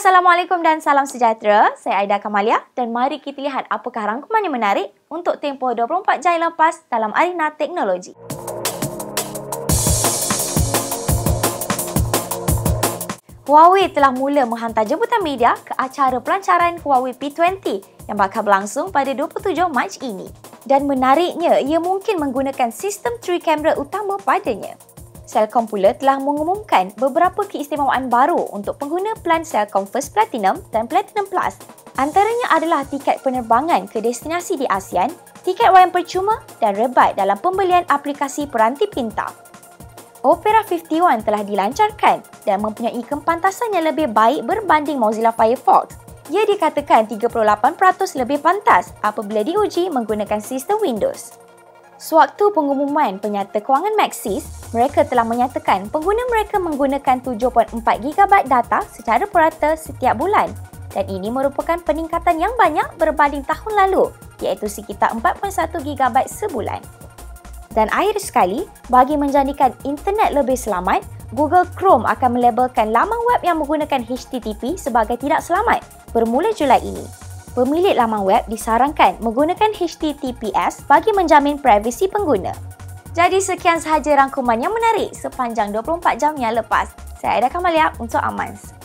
Assalamualaikum dan salam sejahtera. Saya Aida Kamalia dan mari kita lihat apakah rangkuman yang menarik untuk tempoh 24 jam lepas dalam arena teknologi. Huawei telah mula menghantar jemputan media ke acara pelancaran Huawei P20 yang bakal berlangsung pada 27 Mac ini. Dan menariknya, ia mungkin menggunakan sistem 3 kamera utama padanya. Cellcom pula telah mengumumkan beberapa keistimewaan baru untuk pengguna plan Cellcom First Platinum dan Platinum Plus. Antaranya adalah tiket penerbangan ke destinasi di ASEAN, tiket wayang percuma dan rebat dalam pembelian aplikasi peranti pintar. Opera 51 telah dilancarkan dan mempunyai kepantasan yang lebih baik berbanding Mozilla Firefox. Ia dikatakan 38% lebih pantas apabila diuji menggunakan sistem Windows. Sewaktu pengumuman penyata kewangan Maxis, mereka telah menyatakan pengguna mereka menggunakan 7.4GB data secara purata setiap bulan dan ini merupakan peningkatan yang banyak berbanding tahun lalu iaitu sekitar 4.1GB sebulan. Dan akhir sekali, bagi menjadikan internet lebih selamat, Google Chrome akan melabelkan laman web yang menggunakan HTTP sebagai tidak selamat bermula Julai ini. Pemilik laman web disarankan menggunakan HTTPS bagi menjamin privasi pengguna. Jadi sekian sahaja rangkuman yang menarik sepanjang 24 jam yang lepas. Saya Aida Kamalia untuk Amans.